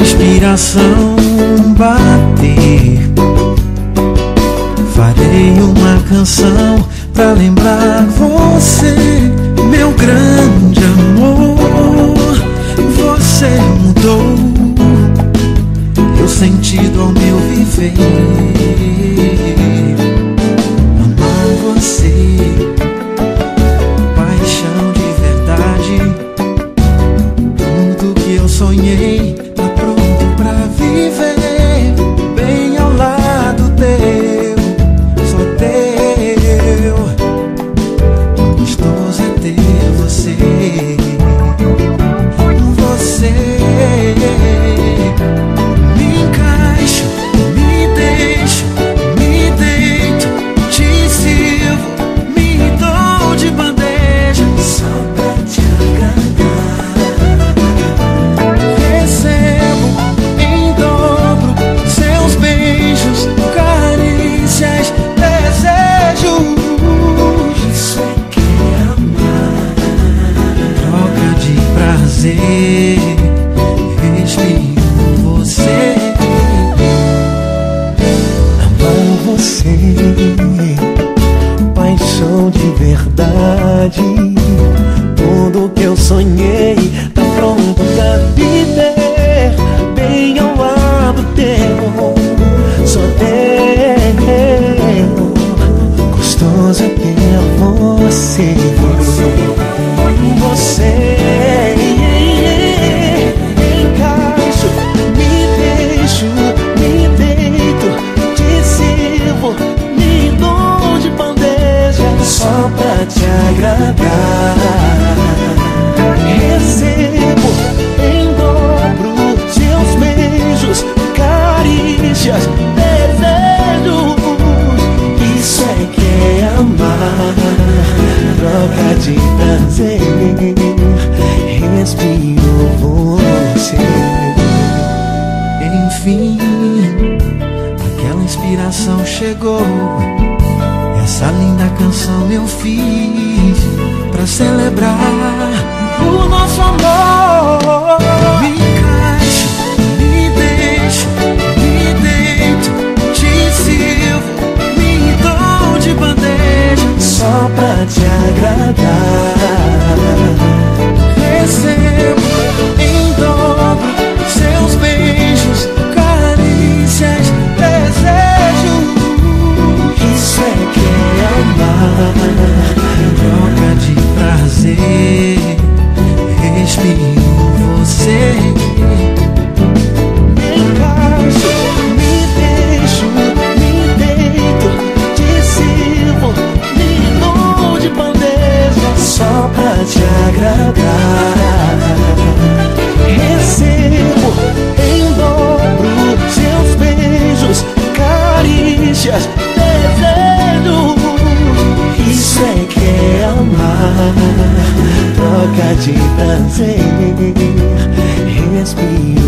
inspiração bater, farei uma canção pra lembrar você, meu grande amor. Você mudou o sentido ao meu viver. você, respiro você, amo você, paixão de verdade, tudo que eu sonhei só pra te agradar. Recebo em dobro teus beijos, carícias, desejos. Isso é que é amar, troca de prazer. Respiro você. Enfim, aquela inspiração chegou essa linda canção eu fiz para celebrar o nosso amor. Me encaixo, me deixo, me deito, te sirvo, me dou de bandeja só pra te agradar. de prazer respirar.